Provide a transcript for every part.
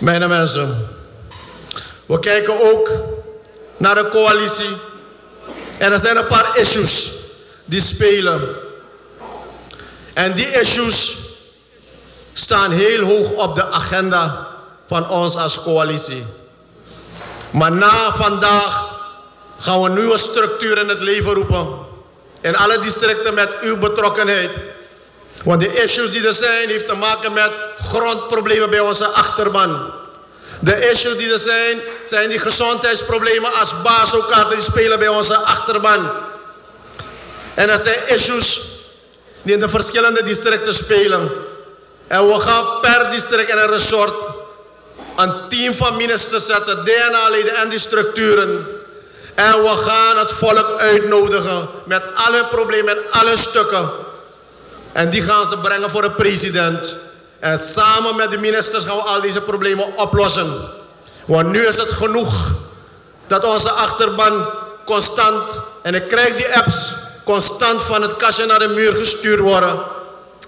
Mijn mensen, we kijken ook naar de coalitie. En er zijn een paar issues die spelen. En die issues staan heel hoog op de agenda van ons als coalitie. Maar na vandaag gaan we een nieuwe structuur in het leven roepen. In alle districten met uw betrokkenheid. Want de issues die er zijn, heeft te maken met grondproblemen bij onze achterban. De issues die er zijn, zijn die gezondheidsproblemen als basokaarten die spelen bij onze achterban. En dat zijn issues die in de verschillende districten spelen. En we gaan per district en een resort een team van ministers zetten, DNA-leden en die structuren. En we gaan het volk uitnodigen met alle problemen en alle stukken. En die gaan ze brengen voor de president. En samen met de ministers gaan we al deze problemen oplossen. Want nu is het genoeg dat onze achterban constant, en ik krijg die apps, constant van het kastje naar de muur gestuurd worden.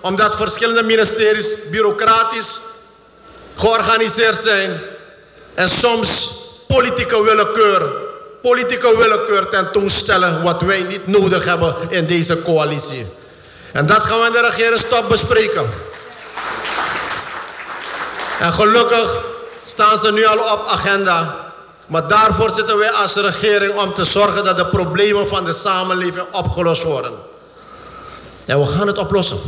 Omdat verschillende ministeries bureaucratisch georganiseerd zijn. En soms politieke willekeur, politieke willekeur tentoonstellen wat wij niet nodig hebben in deze coalitie. En dat gaan we in de regeringstop bespreken. En gelukkig staan ze nu al op agenda. Maar daarvoor zitten wij als regering om te zorgen dat de problemen van de samenleving opgelost worden. En we gaan het oplossen.